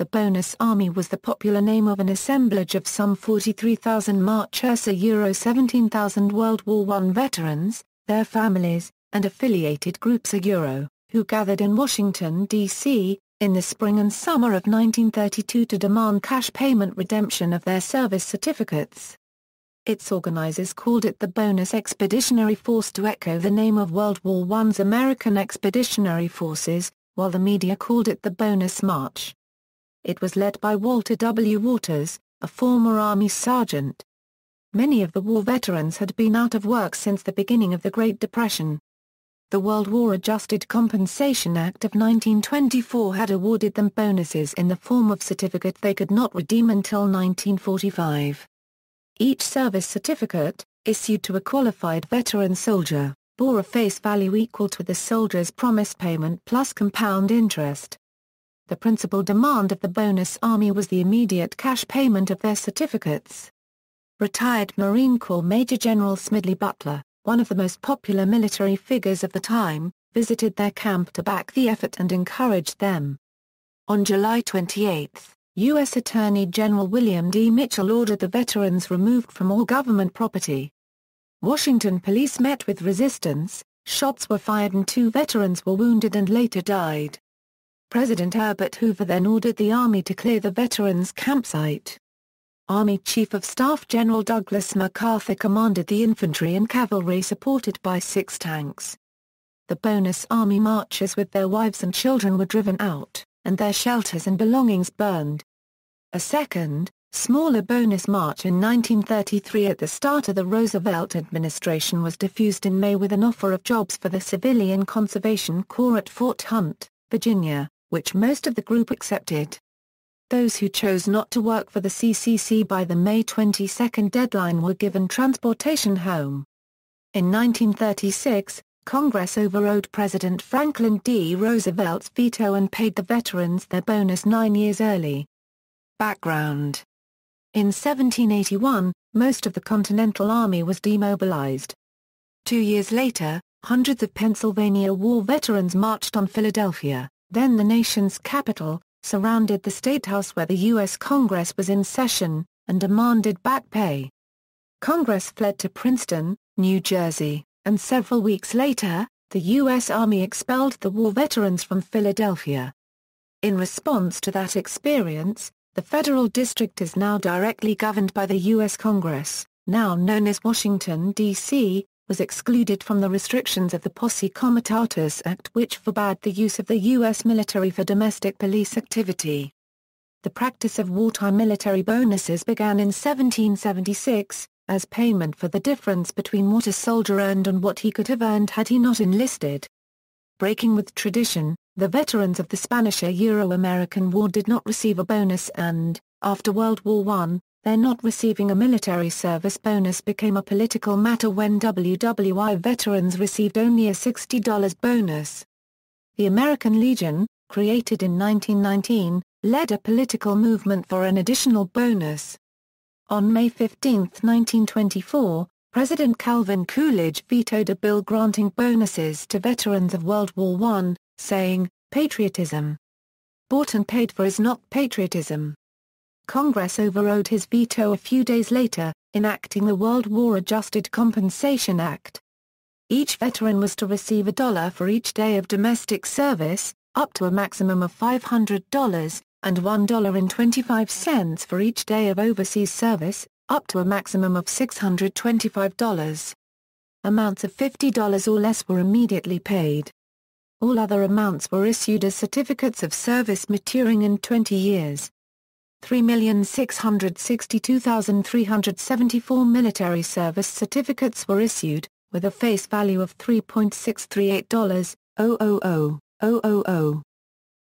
The Bonus Army was the popular name of an assemblage of some 43,000 March Ursa Euro 17,000 World War I veterans, their families, and affiliated groups a Euro, who gathered in Washington, D.C., in the spring and summer of 1932 to demand cash payment redemption of their service certificates. Its organizers called it the Bonus Expeditionary Force to echo the name of World War I's American Expeditionary Forces, while the media called it the Bonus March. It was led by Walter W. Waters, a former Army sergeant. Many of the war veterans had been out of work since the beginning of the Great Depression. The World War Adjusted Compensation Act of 1924 had awarded them bonuses in the form of certificate they could not redeem until 1945. Each service certificate, issued to a qualified veteran soldier, bore a face value equal to the soldier's promised payment plus compound interest. The principal demand of the bonus army was the immediate cash payment of their certificates. Retired Marine Corps Major General Smedley Butler, one of the most popular military figures of the time, visited their camp to back the effort and encourage them. On July 28, U.S. Attorney General William D. Mitchell ordered the veterans removed from all government property. Washington police met with resistance, shots were fired and two veterans were wounded and later died. President Herbert Hoover then ordered the Army to clear the veterans' campsite. Army Chief of Staff General Douglas MacArthur commanded the infantry and cavalry supported by six tanks. The bonus Army marchers with their wives and children were driven out, and their shelters and belongings burned. A second, smaller bonus march in 1933 at the start of the Roosevelt administration was diffused in May with an offer of jobs for the Civilian Conservation Corps at Fort Hunt, Virginia, which most of the group accepted. Those who chose not to work for the CCC by the May 22 deadline were given transportation home. In 1936, Congress overrode President Franklin D. Roosevelt's veto and paid the veterans their bonus nine years early. Background In 1781, most of the Continental Army was demobilized. Two years later, hundreds of Pennsylvania War veterans marched on Philadelphia, then the nation's capital, surrounded the State House where the U.S. Congress was in session, and demanded back pay. Congress fled to Princeton, New Jersey, and several weeks later, the U.S. Army expelled the war veterans from Philadelphia. In response to that experience, the federal district is now directly governed by the U.S. Congress, now known as Washington, D.C., was excluded from the restrictions of the Posse Comitatus Act which forbade the use of the U.S. military for domestic police activity. The practice of wartime military bonuses began in 1776, as payment for the difference between what a soldier earned and what he could have earned had he not enlisted. Breaking with tradition, the veterans of the Spanish-Euro-American War did not receive a bonus and, after World War I, their not receiving a military service bonus became a political matter when WWI veterans received only a $60 bonus. The American Legion, created in 1919, led a political movement for an additional bonus. On May 15, 1924, President Calvin Coolidge vetoed a bill granting bonuses to veterans of World War I, saying, patriotism bought and paid for is not patriotism. Congress overrode his veto a few days later, enacting the World War Adjusted Compensation Act. Each veteran was to receive a dollar for each day of domestic service, up to a maximum of $500, and $1.25 for each day of overseas service, up to a maximum of $625. Amounts of $50 or less were immediately paid. All other amounts were issued as certificates of service maturing in 20 years. 3,662,374 military service certificates were issued, with a face value of $3.638,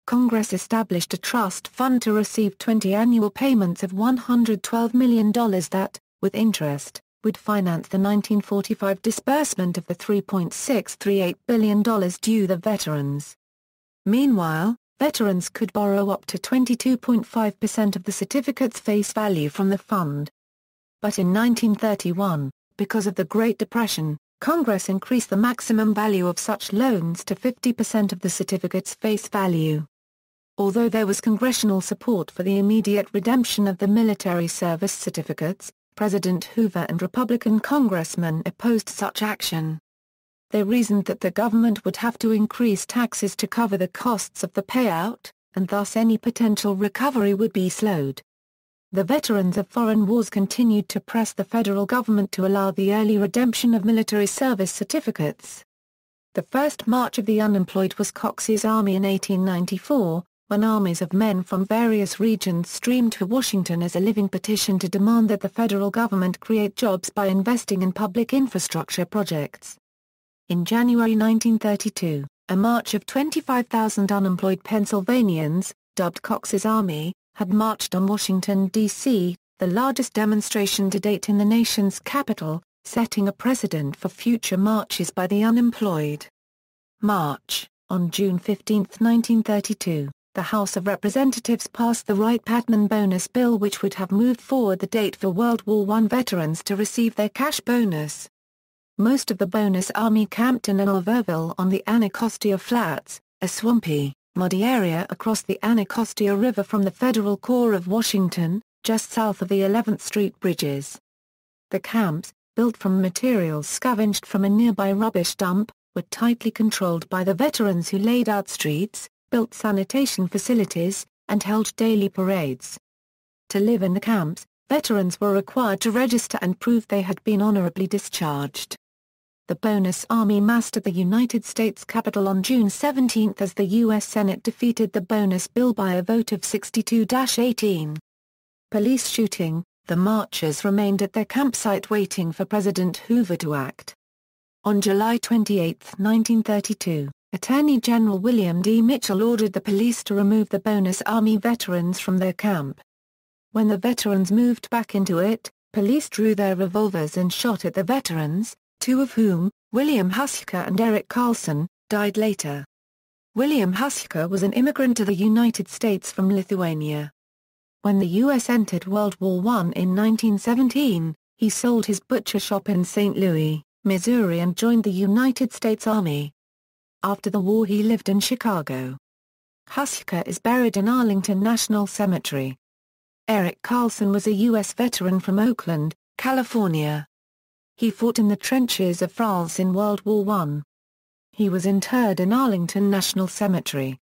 Congress established a trust fund to receive 20 annual payments of $112 million that, with interest, would finance the 1945 disbursement of the $3.638 billion due the veterans. Meanwhile, veterans could borrow up to 22.5% of the certificate's face value from the fund. But in 1931, because of the Great Depression, Congress increased the maximum value of such loans to 50% of the certificate's face value. although there was congressional support for the immediate redemption of the military service certificates, President Hoover and Republican congressmen opposed such action. They reasoned that the government would have to increase taxes to cover the costs of the payout, and thus any potential recovery would be slowed. The veterans of foreign wars continued to press the federal government to allow the early redemption of military service certificates. The first march of the unemployed was Coxey's Army in 1894, when armies of men from various regions streamed to Washington as a living petition to demand that the federal government create jobs by investing in public infrastructure projects. In January 1932, a march of 25,000 unemployed Pennsylvanians, dubbed Cox's Army, had marched on Washington, D.C., the largest demonstration to date in the nation's capital, setting a precedent for future marches by the unemployed. March On June 15, 1932, the House of Representatives passed the Wright-Patman bonus bill which would have moved forward the date for World War I veterans to receive their cash bonus. Most of the bonus army camped in Hooverville on the Anacostia Flats, a swampy, muddy area across the Anacostia River from the Federal core of Washington, just south of the 11th Street bridges. The camps, built from materials scavenged from a nearby rubbish dump, were tightly controlled by the veterans who laid out streets, built sanitation facilities, and held daily parades. To live in the camps, veterans were required to register and prove they had been honorably discharged. The Bonus Army massed at the United States Capitol on June 17 as the U.S. Senate defeated the Bonus Bill by a vote of 62-18. Police shooting, the marchers remained at their campsite waiting for President Hoover to act. On July 28, 1932, Attorney General William D. Mitchell ordered the police to remove the bonus Army veterans from their camp. When the veterans moved back into it, police drew their revolvers and shot at the veterans, two of whom, William Hushka and Eric Carlson, died later. William Hushka was an immigrant to the United States from Lithuania. When the U.S. entered World War I in 1917, he sold his butcher shop in St. Louis, Missouri and joined the United States Army. After the war he lived in Chicago. Hushka is buried in Arlington National Cemetery. Eric Carlson was a U.S. veteran from Oakland, California. He fought in the trenches of France in World War I. He was interred in Arlington National Cemetery.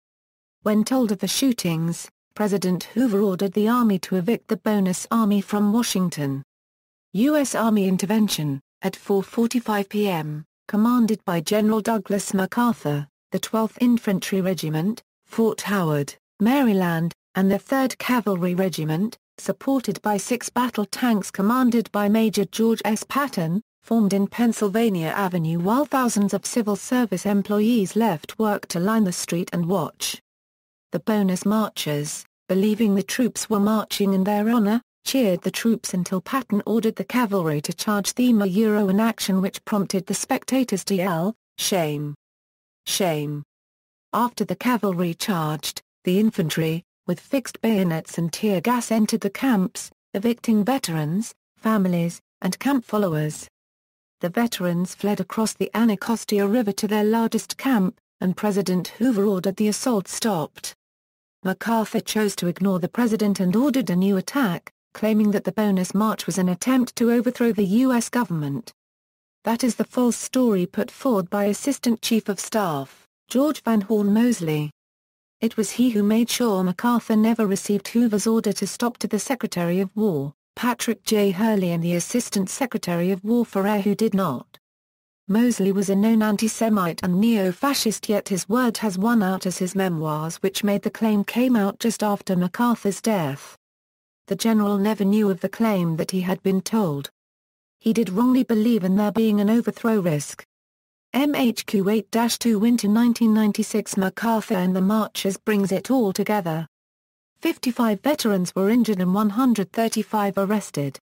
When told of the shootings, President Hoover ordered the Army to evict the bonus Army from Washington. U.S. Army intervention, at 4.45 p.m commanded by General Douglas MacArthur, the 12th Infantry Regiment, Fort Howard, Maryland, and the 3rd Cavalry Regiment, supported by six battle tanks commanded by Major George S. Patton, formed in Pennsylvania Avenue while thousands of civil service employees left work to line the street and watch. The bonus marchers, believing the troops were marching in their honor, cheered the troops until Patton ordered the cavalry to charge them a Euro in action which prompted the spectators to yell, Shame! Shame! After the cavalry charged, the infantry, with fixed bayonets and tear gas entered the camps, evicting veterans, families, and camp followers. The veterans fled across the Anacostia River to their largest camp, and President Hoover ordered the assault stopped. MacArthur chose to ignore the president and ordered a new attack, claiming that the bonus march was an attempt to overthrow the U.S. government. That is the false story put forward by Assistant Chief of Staff, George Van Horn Moseley. It was he who made sure MacArthur never received Hoover's order to stop to the Secretary of War, Patrick J. Hurley and the Assistant Secretary of War Ferrer who did not. Moseley was a known anti-Semite and neo-fascist yet his word has won out as his memoirs which made the claim came out just after MacArthur's death. The general never knew of the claim that he had been told. He did wrongly believe in there being an overthrow risk. MHQ 8-2 Winter 1996 MacArthur and the Marchers brings it all together. 55 veterans were injured and 135 arrested.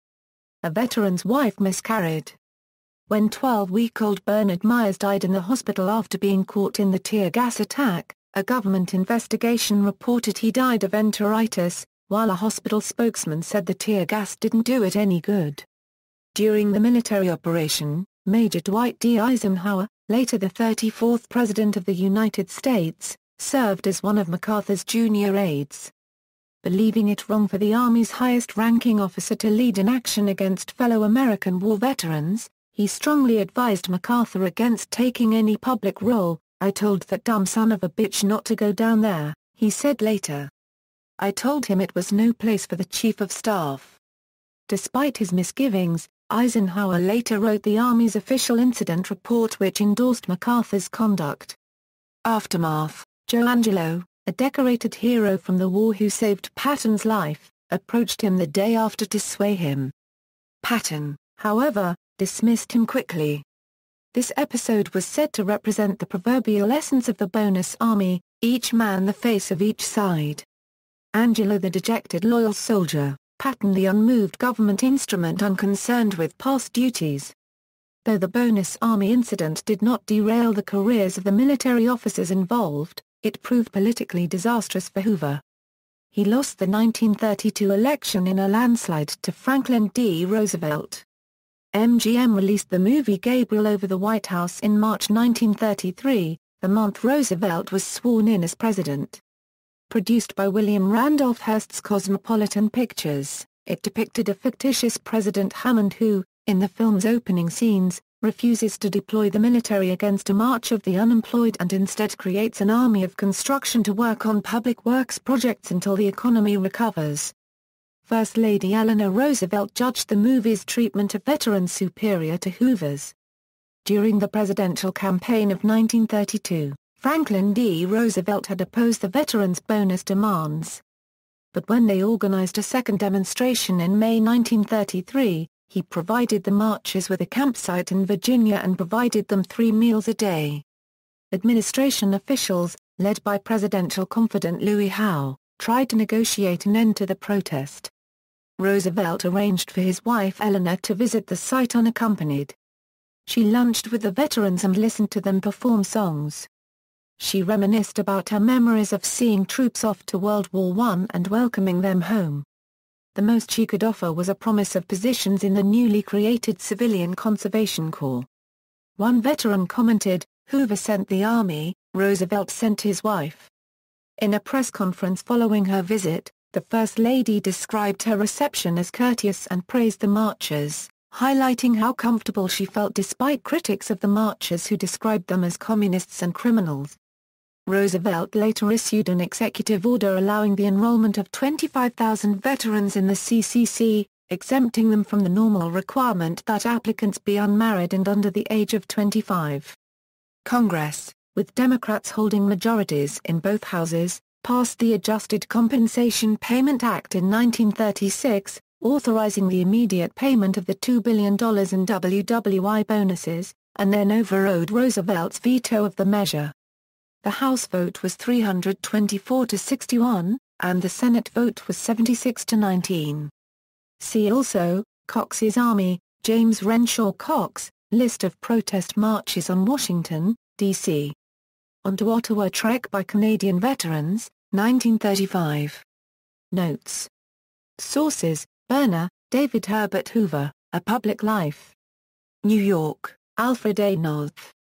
A veteran's wife miscarried. When 12-week-old Bernard Myers died in the hospital after being caught in the tear gas attack, a government investigation reported he died of enteritis, while a hospital spokesman said the tear gas didn't do it any good. During the military operation, Major Dwight D. Eisenhower, later the 34th President of the United States, served as one of MacArthur's junior aides. Believing it wrong for the Army's highest-ranking officer to lead an action against fellow American war veterans, he strongly advised MacArthur against taking any public role, I told that dumb son of a bitch not to go down there, he said later. I told him it was no place for the Chief of Staff. Despite his misgivings, Eisenhower later wrote the Army's official incident report which endorsed MacArthur's conduct. Aftermath Joe Angelo, a decorated hero from the war who saved Patton's life, approached him the day after to sway him. Patton, however, dismissed him quickly. This episode was said to represent the proverbial essence of the bonus army, each man the face of each side. Angelo the dejected loyal soldier, Patton the unmoved government instrument unconcerned with past duties. Though the bonus army incident did not derail the careers of the military officers involved, it proved politically disastrous for Hoover. He lost the 1932 election in a landslide to Franklin D. Roosevelt. MGM released the movie Gabriel over the White House in March 1933, the month Roosevelt was sworn in as president. Produced by William Randolph Hearst's Cosmopolitan Pictures, it depicted a fictitious President Hammond who, in the film's opening scenes, refuses to deploy the military against a march of the unemployed and instead creates an army of construction to work on public works projects until the economy recovers. First Lady Eleanor Roosevelt judged the movie's treatment of veterans superior to Hoover's. During the presidential campaign of 1932, Franklin D. Roosevelt had opposed the veterans' bonus demands. But when they organized a second demonstration in May 1933, he provided the marchers with a campsite in Virginia and provided them three meals a day. Administration officials, led by presidential confidant Louis Howe, tried to negotiate an end to the protest. Roosevelt arranged for his wife Eleanor to visit the site unaccompanied. She lunched with the veterans and listened to them perform songs. She reminisced about her memories of seeing troops off to World War I and welcoming them home. The most she could offer was a promise of positions in the newly created Civilian Conservation Corps. One veteran commented, Hoover sent the Army, Roosevelt sent his wife. In a press conference following her visit, the First Lady described her reception as courteous and praised the marchers, highlighting how comfortable she felt despite critics of the marchers who described them as communists and criminals. Roosevelt later issued an executive order allowing the enrollment of 25,000 veterans in the CCC, exempting them from the normal requirement that applicants be unmarried and under the age of 25. Congress, with Democrats holding majorities in both houses, passed the Adjusted Compensation Payment Act in 1936, authorizing the immediate payment of the $2 billion in WWI bonuses, and then overrode Roosevelt's veto of the measure. The House vote was 324 to 61, and the Senate vote was 76 to 19. See also, Cox's Army, James Renshaw Cox, List of protest marches on Washington, D.C. Onto Ottawa Trek by Canadian Veterans, 1935. Notes. Sources, Burner, David Herbert Hoover, A Public Life. New York, Alfred A. Knopf.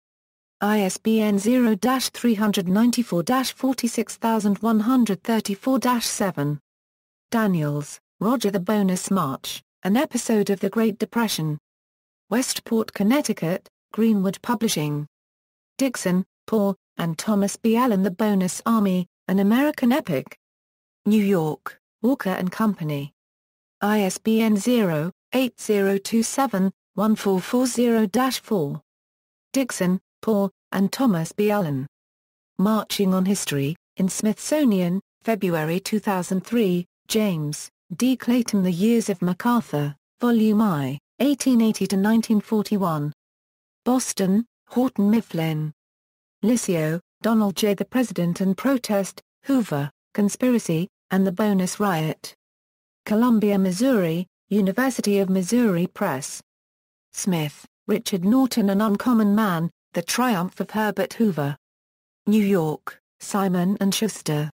ISBN 0-394-46134-7. Daniels, Roger The Bonus March, an episode of the Great Depression. Westport, Connecticut, Greenwood Publishing. Dickson, Paul, and Thomas B. Allen The Bonus Army, An American Epic. New York, Walker and Company. ISBN 0-8027-1440-4. Dickson, Paul, and Thomas B. Allen. Marching on History, in Smithsonian, February 2003, James, D. Clayton The Years of MacArthur, Volume I, 1880-1941. Boston, Houghton Mifflin. Lisio, Donald J. The President and Protest, Hoover, Conspiracy, and the Bonus Riot. Columbia, Missouri, University of Missouri Press. Smith, Richard Norton An Uncommon Man, The Triumph of Herbert Hoover. New York, Simon & Schuster.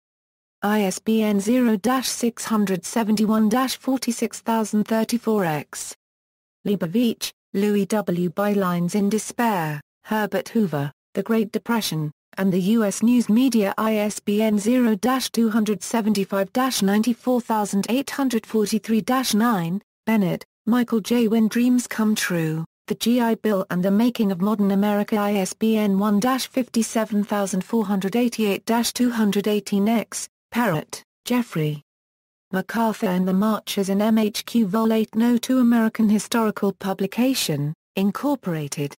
ISBN 0-671-46034-X. Liebovich, Louis W. Bylines in Despair, Herbert Hoover, The Great Depression, and the U.S. News Media ISBN 0-275-94843-9, Bennett, Michael J. When Dreams Come True, The G.I. Bill and the Making of Modern America ISBN 1-57488-218-X, Perret, Geoffrey. MacArthur and the Marchers in MHQ Vol 8 No. 2 American Historical Publication, Incorporated.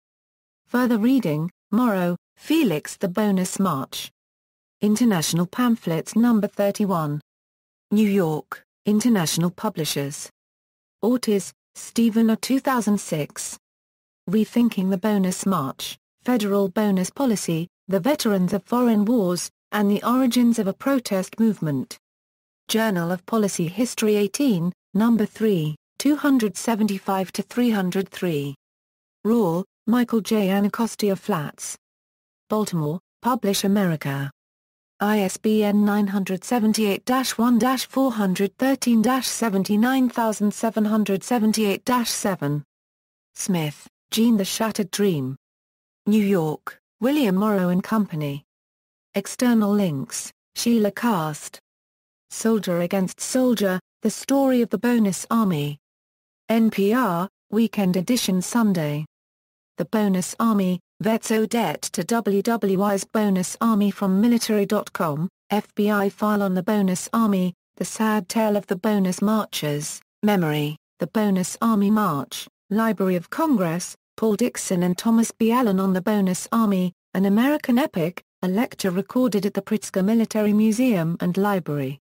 Further reading, Morrow, Felix The Bonus March. International Pamphlets No. 31. New York, International Publishers. Ortiz, Stephen A. 2006. Rethinking the Bonus March, Federal Bonus Policy, The Veterans of Foreign Wars, and the Origins of a Protest Movement. Journal of Policy History 18, No. 3, 275-303. Raw, Michael J. Anacostia Flats. Baltimore, Publish America. ISBN 978-1-413-79778-7. Smith, Jean The Shattered Dream. New York, William Morrow and Company. External links, Sheila Cast. Soldier Against Soldier, The Story of the Bonus Army. NPR, Weekend Edition Sunday. The Bonus Army, Vets Debt to WWI's Bonus Army from Military.com, FBI file on the Bonus Army, The Sad Tale of the Bonus Marchers, Memory, The Bonus Army March, Library of Congress, Paul Dickson and Thomas B. Allen on the Bonus Army, An American Epic, a lecture recorded at the Pritzker Military Museum and Library.